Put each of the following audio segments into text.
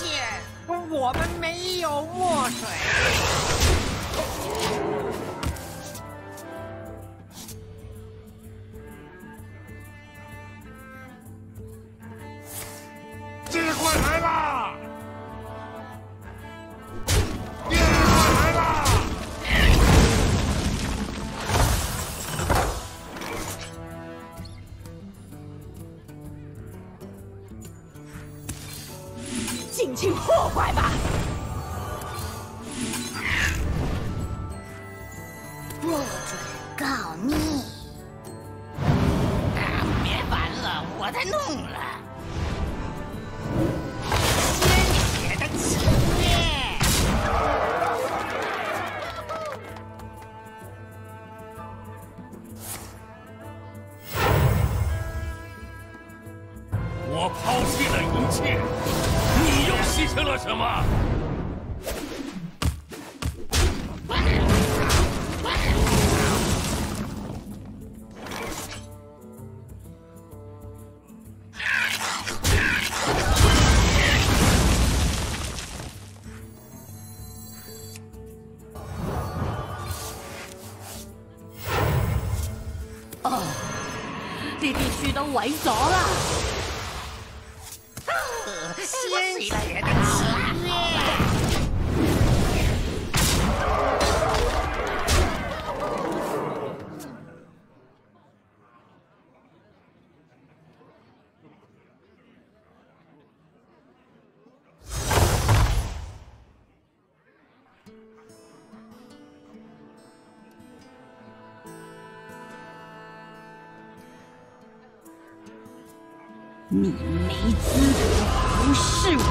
见我们没有墨水。尽情破坏吧！不准告密！别烦了，我在弄了。一切，你又牺牲了什么？你必须都围咗啦！你没资格无视我！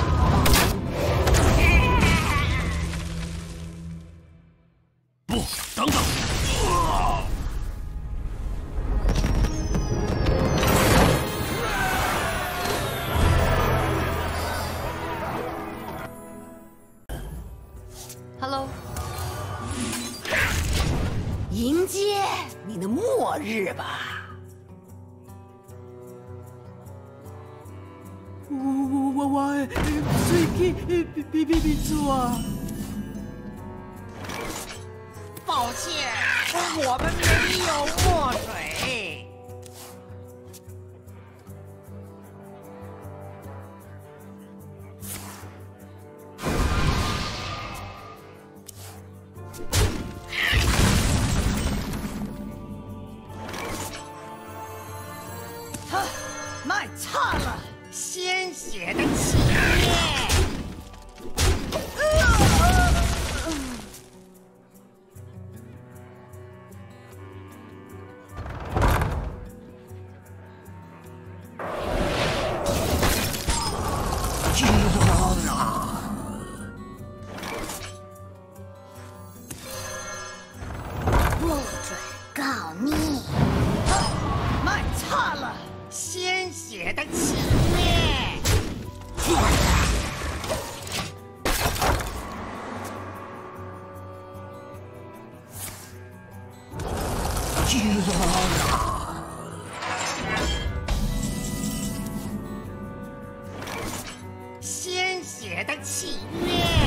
不，等等！Hello，迎接你的末日吧！我我我我最近比比比比做啊！抱歉，我们没有墨水。哈，卖差了！鲜血的契约。鲜血的契约。鲜血的契约。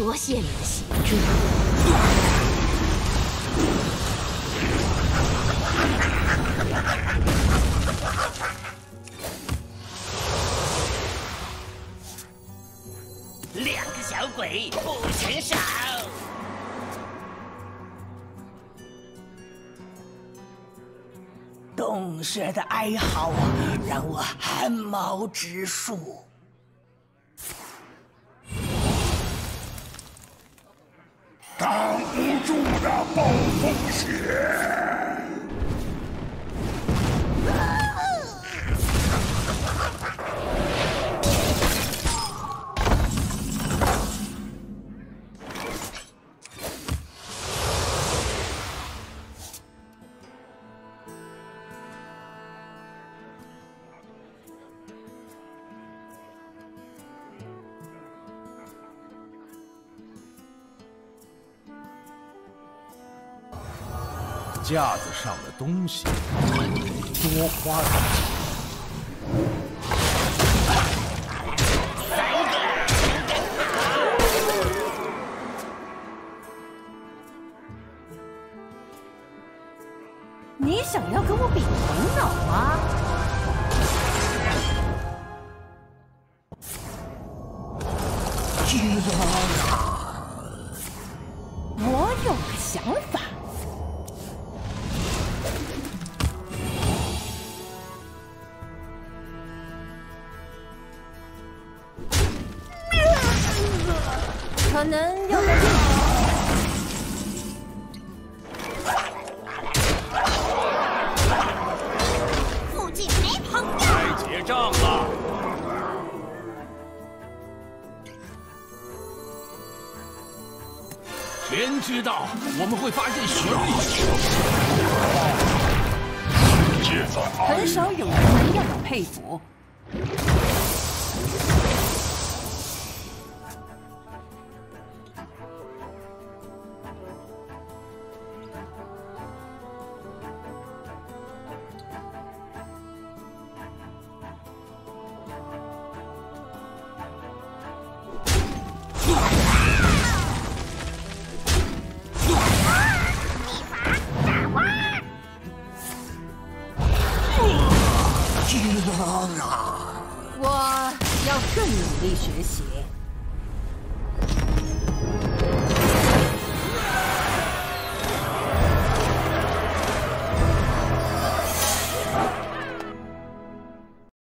多谢你的协助。两个小鬼不嫌少。洞穴的哀嚎，让我汗毛直竖。那暴风雪。架子上的东西多花点钱。你想要跟我比头脑吗？我有个想法。能要在附近没朋友。该结账了。天知道我们会发现什么？世界在很少有人能让我佩服。我要更努力学习。